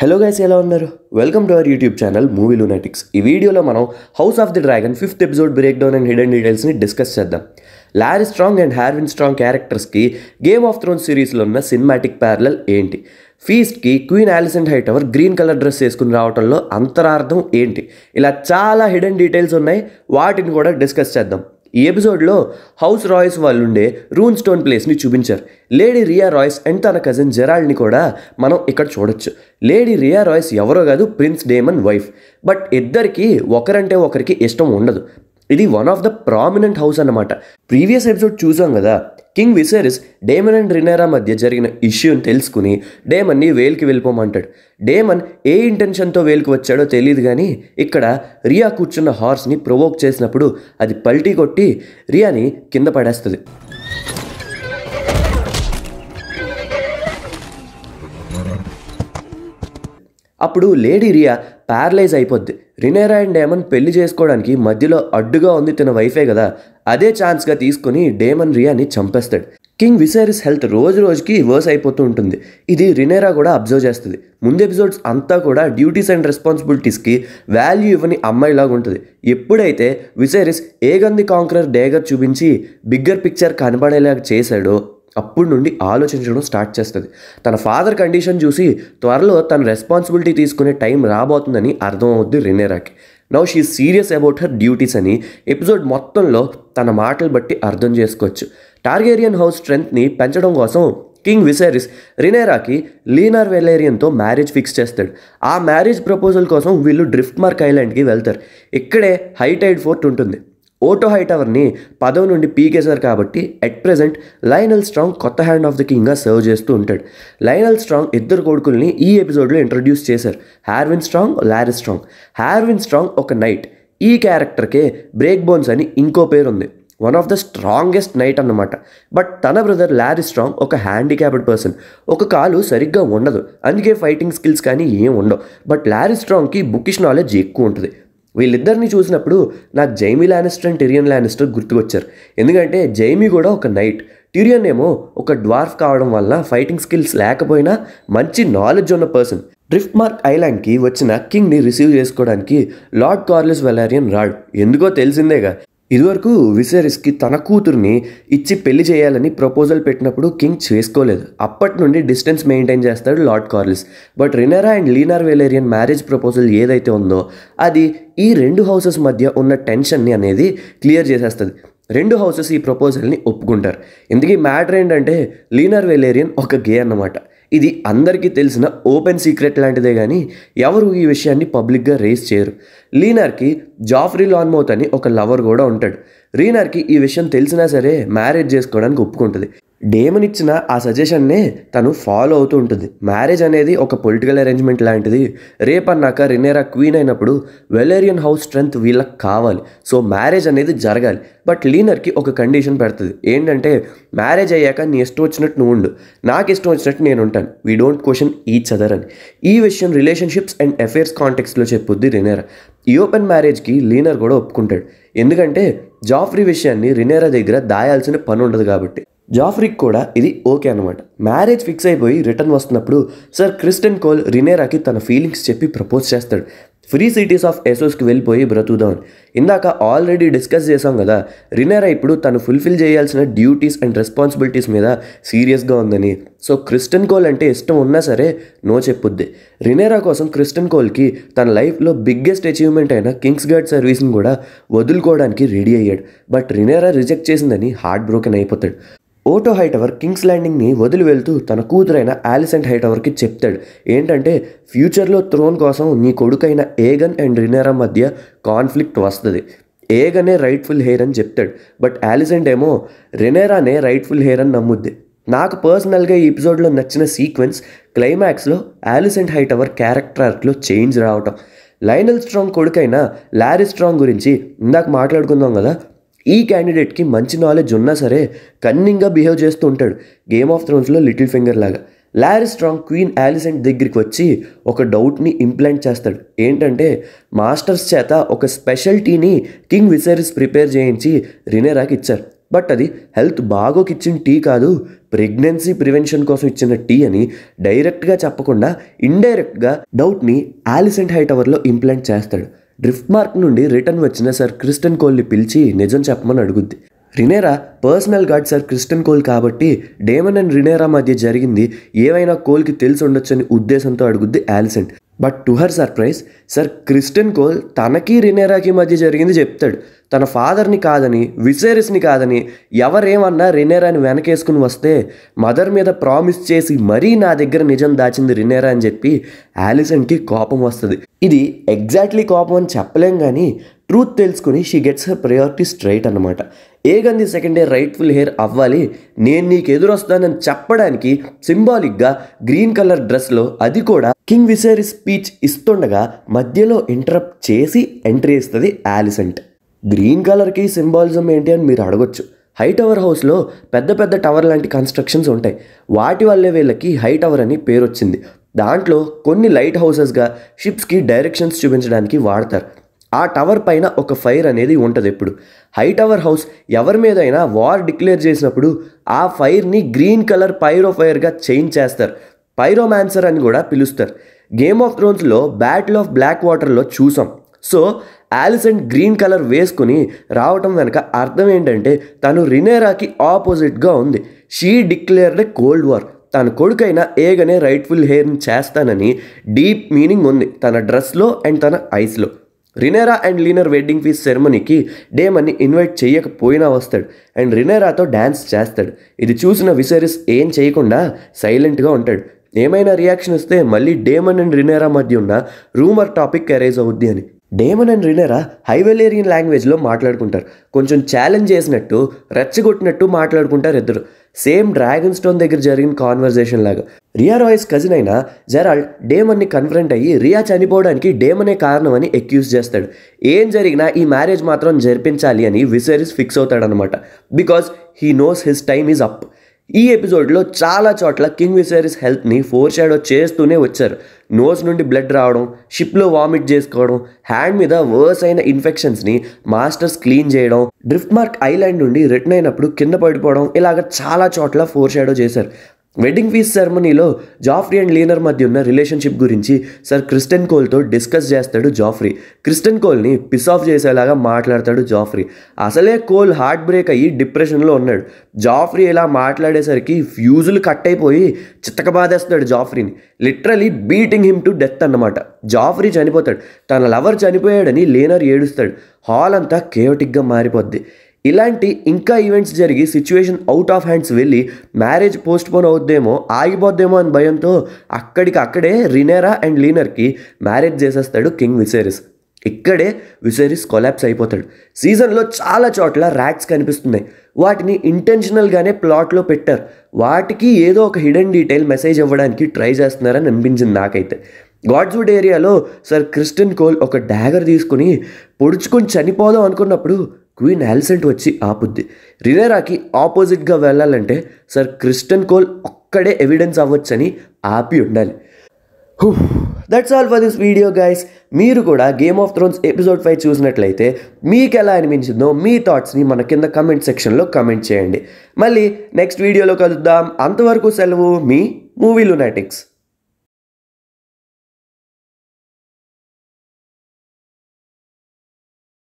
Hello guys ఎలా ఉన్నారు? Welcome to our YouTube channel Movie Lunatics ఈ వీడియోలో మనం House of the Dragon fifth episode break down and hidden డీటెయిల్స్ని discuss చేద్దాం. Larys Strong and Harwin Strong క్యారెక్టర్స్కి Game of Throne సిరీస్లో ఉన్న cinematic parallel ఏంటి? ఫీస్ట్కి queen Alicent Hightower green colour dress వేసుకుని రావడంలో అంతరార్థం ఏంటి? ఇలా చాలా హిడెన్ డీటెయిల్స్ ఉన్నాయి వాటిని కూడా డిస్కస్ చేద్దాం. ఈ ఎపిసోడ్లో హౌస్ రాయ్స్ వాళ్ళుండే రూన్ స్టోన్ ప్లేస్ని చూపించారు. లేడీ రియా రాయ్స్ అండ్ తన కజిన్ జెరాల్డ్ని కూడా మనం ఇక్కడ చూడొచ్చు. లేడీ రియా రాయ్స్ ఎవరో కాదు ప్రిన్స్ డేమన్ వైఫ్. బట్ ఇద్దరికి ఒకరంటే ఒకరికి ఇష్టం ఉండదు. ఇది one of the prominent house అన్నమాట. ప్రీవియస్ ఎపిసోడ్ చూసాం కదా king Viserys Daemon and Rhaenyra మధ్య జరిగిన ఇష్యూని తెలుసుకుని డేమన్ని వేల్కి వెళ్ళిపోమంటాడు. డేమన్ ఏ ఇంటెన్షన్తో వేల్కి వచ్చాడో తెలియదు కానీ ఇక్కడ రియా కూర్చున్న హార్స్ని ప్రొవోక్ చేసినప్పుడు అది పల్టీ కొట్టి రియాని కింద పడేస్తుంది. అప్పుడు లేడీ రియా ప్యారలైజ్ అయిపోద్ది. రినేరా అండ్ డేమన్ పెళ్ళి చేసుకోవడానికి మధ్యలో అడ్డుగా ఉంది తన వైఫే కదా. అదే ఛాన్స్గా తీసుకుని డేమన్ రియాని చంపేస్తాడు. కింగ్ విసేరిస్ హెల్త్ రోజు రోజుకి వర్స్ అయిపోతూ ఉంటుంది. ఇది రినేరా కూడా అబ్జర్వ్ చేస్తుంది. ముందు ఎపిసోడ్స్ అంతా కూడా డ్యూటీస్ అండ్ రెస్పాన్సిబిలిటీస్కి వాల్యూ ఇవ్వని అమ్మాయిలాగా ఉంటుంది. ఎప్పుడైతే విసైరిస్ ఏగంది కాంక్రర్ డేగర్ చూపించి బిగ్గర్ పిక్చర్ కనబడేలాగా చేశాడో అప్పుడు నుండి ఆలోచించడం స్టార్ట్ చేస్తుంది. తన ఫాదర్ కండిషన్ చూసి త్వరలో తన రెస్పాన్సిబిలిటీ తీసుకునే టైం రాబోతుందని అర్థం అవుద్ది రినేరాకి now she serious about her duties అని ఎపిసోడ్ మొత్తంలో తన మాటలు బట్టి అర్థం చేసుకోవచ్చు. టార్గేరియన్ హౌస్ స్ట్రెంగ్త్ని పెంచడం కోసం కింగ్ విసేరిస్ రినేరాకి లీనార్ వెలేరియన్తో మ్యారేజ్ ఫిక్స్ చేస్తాడు. ఆ మ్యారేజ్ ప్రపోజల్ కోసం వీళ్ళు డ్రిఫ్ట్ మార్క్ ఐలాండ్కి వెళ్తారు. ఇక్కడే హైటైడ్ ఫోర్ట్ ఉంటుంది. ఓటో హైటవర్ని పదవి నుండి పీకేశారు కాబట్టి ఎట్ ప్రెజెంట్ లైనల్ స్ట్రాంగ్ కొత్త హ్యాండ్ ఆఫ్ ది కింగ్గా సర్వ్ చేస్తూ ఉంటాడు. లైనల్ స్ట్రాంగ్ ఇద్దరు కొడుకుల్ని ఈ ఎపిసోడ్లో ఇంట్రడ్యూస్ చేశారు. Harwin Strong Larys Strong. Harwin Strong ఒక నైట్ ఈ క్యారెక్టర్కే బ్రేక్ బోన్స్ అని ఇంకో పేరు ఉంది one of the strongest knight అన్నమాట. బట్ తన బ్రదర్ లారీ స్ట్రాంగ్ ఒక హ్యాండిక్యాప్డ్ పర్సన్. ఒక కాలు సరిగ్గా ఉండదు. అందుకే ఫైటింగ్ స్కిల్స్ కానీ ఏం ఉండవు. బట్ లారీ స్ట్రాంగ్కి బుకిష్ నాలెడ్జ్ ఎక్కువ ఉంటుంది. వీళ్ళిద్దరిని చూసినప్పుడు నాకు Jaime Lannister and Tyrion Lannister గుర్తుకొచ్చారు. ఎందుకంటే జైమీ కూడా ఒక నైట్ టిరియన్ ఏమో ఒక డ్వార్ఫ్ కావడం వల్ల ఫైటింగ్ స్కిల్స్ లేకపోయినా మంచి నాలెడ్జ్ ఉన్న పర్సన్ డ్రిఫ్ట్ మార్క్ ఐలాండ్కి వచ్చిన కింగ్ని రిసీవ్ చేసుకోవడానికి లార్డ్ కార్లిస్ వెలారియన్ రాడ్. ఎందుకో తెలిసిందేగా. ఇదివరకు విసరిస్కి తన కూతుర్ని ఇచ్చి పెళ్ళి చేయాలని ప్రపోజల్ పెట్టినప్పుడు కింగ్ చేసుకోలేదు. అప్పటి నుండి డిస్టెన్స్ మెయింటైన్ చేస్తాడు lord Corlys. But Rhaenyra and Laenor Velaryon marriage proposal ఏదైతే ఉందో అది ఈ రెండు హౌసెస్ మధ్య ఉన్న టెన్షన్ని అనేది క్లియర్ చేసేస్తుంది. రెండు హౌసెస్ ఈ ప్రపోజల్ని ఒప్పుకుంటారు. ఇందుకీ మ్యాటర్ ఏంటంటే లీనర్ వెలేరియన్ ఒక గే అన్నమాట. ఇది అందరికీ తెలిసిన ఓపెన్ సీక్రెట్ లాంటిదే కానీ ఎవరు ఈ విషయాన్ని పబ్లిక్గా రేస్ చేయరు. లీనర్కి జాఫ్రీ లాన్మౌత్ అని ఒక లవర్ కూడా ఉంటాడు. రీనర్కి ఈ విషయం తెలిసినా సరే మ్యారేజ్ చేసుకోవడానికి ఒప్పుకుంటుంది. డేమన్ ఇచ్చిన ఆ సజెషన్నే తను ఫాలో అవుతూ ఉంటుంది. మ్యారేజ్ అనేది ఒక పొలిటికల్ అరేంజ్మెంట్ లాంటిది. రేపన్నాక రినేరా క్వీన్ అయినప్పుడు వెలేరియన్ హౌస్ స్ట్రెంగ్త్ వీళ్ళకి కావాలి. సో మ్యారేజ్ అనేది జరగాలి. బట్ లీనర్కి ఒక కండిషన్ పెడుతుంది. ఏంటంటే మ్యారేజ్ అయ్యాక నీ ఇష్టం వచ్చినట్టు నువ్వు ఉండు. నాకు ఇష్టం వచ్చినట్టు నేను ఉంటాను. We don't question each other అని. ఈ విషయం రిలేషన్షిప్స్ అండ్ అఫేర్స్ కాంటెక్స్లో చెప్పుద్ది రినేరా ఈ ఓపెన్ మ్యారేజ్కి లీనర్ కూడా ఒప్పుకుంటాడు. ఎందుకంటే జాఫ్రీ విషయాన్ని రినేరా దగ్గర దాయాల్సిన పని ఉండదు కాబట్టి. జాఫ్రిక్ కూడా ఇది ఓకే అనమాట మ్యారేజ్ ఫిక్స్ అయిపోయి రిటర్న్ వస్తున్నప్పుడు సార్ క్రిస్టన్ కోల్ రినేరాకి తన ఫీలింగ్స్ చెప్పి ప్రపోజ్ చేస్తాడు. ఫ్రీ సిటీస్ ఆఫ్ ఎసోస్కి వెళ్ళిపోయి బ్రతుకుదాం. ఇందాక ఆల్రెడీ డిస్కస్ చేసాం కదా రినేరా ఇప్పుడు తను ఫుల్ఫిల్ చేయాల్సిన డ్యూటీస్ అండ్ రెస్పాన్సిబిలిటీస్ మీద సీరియస్గా ఉందని. సో క్రిస్టన్ కోల్ అంటే ఇష్టం ఉన్నా సరే నో చెప్పుద్ది. రినేరా కోసం క్రిస్టన్ కోల్కి తన లైఫ్లో బిగ్గెస్ట్ అచీవ్మెంట్ అయిన కింగ్స్ గార్డ్ సర్వీస్ని కూడా వదులుకోవడానికి రెడీ అయ్యాడు. బట్ రినేరా రిజెక్ట్ చేసిందని హార్ట్ బ్రోకెన్ అయిపోతాడు. ఓటో హైటవర్ కింగ్స్ ల్యాండింగ్ని వదిలి వెళ్తూ తన కూతురైన ఆలిసెంట్ హైటవర్కి చెప్తాడు. ఏంటంటే ఫ్యూచర్లో త్రోన్ కోసం నీ కొడుకైన ఏగన్ అండ్ రినేరా మధ్య కాన్ఫ్లిక్ట్ వస్తుంది. ఏగనే రైట్ఫుల్ హెయిర్ అని చెప్తాడు. బట్ ఆలిసెంట్ ఏమో రినేరానే రైట్ఫుల్ హెయిర్ అని నమ్ముద్ది. నాకు పర్సనల్గా ఈ ఎపిసోడ్లో నచ్చిన సీక్వెన్స్ క్లైమాక్స్లో ఆలిసెంట్ హైటవర్ క్యారెక్టర్ ఆర్క్లో చేంజ్ రావటం. లైనల్ స్ట్రాంగ్ కొడుకైన లారీ స్ట్రాంగ్ గురించి ఇందాక మాట్లాడుకుందాం కదా? ఈ క్యాండిడేట్కి మంచి నాలెడ్జ్ ఉన్నా సరే కన్నింగ్గా బిహేవ్ చేస్తూ ఉంటాడు. గేమ్ ఆఫ్ థ్రోన్స్లో లిటిల్ ఫింగర్ లాగా. లారీ స్ట్రాంగ్ క్వీన్ యాలిసెంట్ దగ్గరికి వచ్చి ఒక డౌట్ని ఇంప్లాంట్ చేస్తాడు. ఏంటంటే మాస్టర్స్ చేత ఒక స్పెషల్ టీని కింగ్ విసెరిస్ ప్రిపేర్ చేయించి రినేరాకి ఇచ్చారు. బట్ అది హెల్త్ బాగోకి ఇచ్చిన టీ కాదు ప్రెగ్నెన్సీ ప్రివెన్షన్ కోసం ఇచ్చిన టీ అని డైరెక్ట్గా చెప్పకుండా ఇండైరెక్ట్గా డౌట్ని ఆలిసెంట్ హైటవర్లో ఇంప్లాంట్ చేస్తాడు. డ్రిఫ్ట్ మార్క్ నుండి రిటర్న్ వచ్చిన సార్ క్రిస్టన్ కోల్ని పిలిచి నిజం చెప్పమని అడుగుద్ది. Rhaenyra personal guard sir Criston Cole కాబట్టి డేమన్ అండ్ రినేరా మధ్య జరిగింది. ఏవైనా కోల్కి తెలిసి ఉండొచ్చని ఉద్దేశంతో అడుగుద్ది Alicent but to her surprise sir Criston Cole తనకి రినేరాకి మధ్య జరిగింది చెప్తాడు. తన ఫాదర్ని కాదని విసేరిస్ని కాదని ఎవరేమన్నా రినేరాని వెనకేసుకుని వస్తే మదర్ మీద ప్రామిస్ చేసి మరీ నా దగ్గర నిజం దాచింది రినేరా అని చెప్పి ఆలిసన్కి కోపం వస్తుంది. ఇది ఎగ్జాక్ట్లీ కోపం అని చెప్పలేం కానీ ట్రూత్ తెలుసుకుని she gets her priority straight అనమాట ఏ గంది సెకండ్ ఇయర్ రైట్ఫుల్ హెయిర్ అవ్వాలి? నేను నీకు ఎదురొస్తానని చెప్పడానికి సింబాలిక్గా గ్రీన్ కలర్ డ్రెస్లో అది కూడా కింగ్ విసేరి స్పీచ్ ఇస్తుండగా మధ్యలో ఇంటరప్ట్ చేసి ఎంట్రీ ఇస్తుంది ఆలిసెంట్ గ్రీన్ కలర్కి సింబాలిజం ఏంటి అని మీరు అడగొచ్చు. హై టవర్ హౌస్లో పెద్ద పెద్ద టవర్ లాంటి కన్స్ట్రక్షన్స్ ఉంటాయి. వాటి వల్లే వీళ్ళకి హై టవర్ అని పేరు వచ్చింది దాంట్లో కొన్ని లైట్ హౌసెస్గా షిప్స్కి డైరెక్షన్స్ చూపించడానికి వాడతారు. ఆ టవర్ పైన ఒక ఫైర్ అనేది ఉంటుంది ఎప్పుడు హై టవర్ హౌస్ ఎవరి మీదైనా వార్ డిక్లేర్ చేసినప్పుడు ఆ ఫైర్ని గ్రీన్ కలర్ పైరో ఫైర్గా చేంజ్ చేస్తారు. పైరోమాన్సర్ అని కూడా పిలుస్తారు. గేమ్ ఆఫ్ థ్రోన్స్లో బ్యాటిల్ ఆఫ్ బ్లాక్ వాటర్లో చూసాం. సో ఆలిసన్ గ్రీన్ కలర్ వేసుకుని రావటం వెనక అర్థం ఏంటంటే తను రినేరాకి ఆపోజిట్గా ఉంది. She declared cold war. తన కొడుకైన ఏగనే రైట్ఫుల్ హెయిర్ని చేస్తానని డీప్ మీనింగ్ ఉంది. తన డ్రెస్లో అండ్ తన ఐస్లో. Rhaenyra and Laenor wedding feast సెరమనీకి డేమన్ని ఇన్వైట్ చేయకపోయినా వస్తాడు. అండ్ రినేరాతో డ్యాన్స్ చేస్తాడు. ఇది చూసిన విసరిస్ ఏం చేయకుండా సైలెంట్గా ఉంటాడు. ఏమైనా రియాక్షన్ వస్తే మళ్ళీ డేమన్ అండ్ రినేరా మధ్య ఉన్న రూమర్ టాపిక్ అరైజ్ అవుద్ది అని. డేమన్ అండ్ రినేరా హైవెలేరియన్ లాంగ్వేజ్లో మాట్లాడుకుంటారు. కొంచెం ఛాలెంజ్ చేసినట్టు రెచ్చగొట్టినట్టు మాట్లాడుకుంటారు ఇద్దరు. సేమ్ డ్రాగన్ స్టోన్ దగ్గర జరిగిన కాన్వర్జేషన్ లాగా. రియా రాయ్స్ కజిన్ అయిన జెరాల్డ్ డేమన్ని కన్ఫరెంట్ అయ్యి రియా చనిపోవడానికి డేమనే కారణం అని ఎక్యూజ్ చేస్తాడు. ఏం జరిగినా ఈ మ్యారేజ్ మాత్రం జరిపించాలి అని Viserys fix అవుతాడనమాట because he knows his time is up ఈ ఎపిసోడ్లో చాలా చోట్ల కింగ్ విసరీస్ హెల్త్ని ఫోర్ షాడో చేస్తూనే వచ్చారు. నోస్ నుండి బ్లడ్ రావడం షిప్లో వామిట్ చేసుకోవడం హ్యాండ్ మీద వర్స్ అయిన ఇన్ఫెక్షన్స్ని మాస్టర్స్ క్లీన్ చేయడం డ్రిఫ్ట్ మార్క్ ఐలాండ్ నుండి రిటర్న్ అయినప్పుడు కింద పడిపోవడం ఇలాగ చాలా చోట్ల ఫోర్ షాడో చేశారు. వెడ్డింగ్ ఫీజ్ సెరమనీలో జాఫ్రీ అండ్ లీనర్ మధ్య ఉన్న రిలేషన్షిప్ గురించి సార్ క్రిస్టన్ కోల్తో డిస్కస్ చేస్తాడు జాఫ్రీ క్రిస్టన్ కోల్ని పిస్ ఆఫ్ చేసేలాగా మాట్లాడతాడు జాఫ్రీ అసలే కోల్ హార్ట్ బ్రేక్ అయ్యి డిప్రెషన్లో ఉన్నాడు. జాఫ్రీ ఇలా మాట్లాడేసరికి ఫ్యూజులు కట్ అయిపోయి చిత్తకబాధేస్తాడు జాఫ్రీని literally beating him to death అన్నమాట. జాఫ్రీ చనిపోతాడు. తన లవర్ చనిపోయాడని లీనర్ ఏడుస్తాడు. హాల్ అంతా కేయోటిక్గా మారిపోద్ది. ఇలాంటి ఇంకా ఈవెంట్స్ జరిగి సిచ్యువేషన్ అవుట్ ఆఫ్ హ్యాండ్స్ వెళ్ళి మ్యారేజ్ పోస్ట్ పోన్ అవుద్దేమో ఆగిపోద్దేమో అని భయంతో అక్కడికి అక్కడే రినేరా అండ్ లీనర్కి మ్యారేజ్ చేసేస్తాడు కింగ్ విసేరిస్ ఇక్కడే విసేరిస్ కొలాప్స్ అయిపోతాడు. సీజన్లో చాలా చోట్ల ర్యాక్స్ కనిపిస్తున్నాయి. వాటిని ఇంటెన్షనల్గానే ప్లాట్లో పెట్టారు. వాటికి ఏదో ఒక హిడెన్ డీటెయిల్ మెసేజ్ ఇవ్వడానికి ట్రై చేస్తున్నారని అనిపించింది నాకైతే. Godswood area ser Criston Cole ఒక డ్యాగర్ తీసుకుని పొడుచుకొని చనిపోదాం అనుకున్నప్పుడు క్వీన్ హెల్సెంట్ వచ్చి ఆపుద్ది. రినేరాకి ఆపోజిట్గా వెళ్ళాలంటే సార్ క్రిస్టన్ కోల్ ఒక్కడే ఎవిడెన్స్ అవ్వచ్చని ఆపి ఉండాలి. That's all for this video guys మీరు కూడా Game of Thrones episode five చూసినట్లయితే మీకు ఎలా అనిపించిందో మీ థాట్స్ని మన కింద కమెంట్ సెక్షన్లో కమెంట్ చేయండి. మళ్ళీ నెక్స్ట్ వీడియోలో కలుద్దాం. అంతవరకు సెలవు మీ మూవీ లునాటిక్స్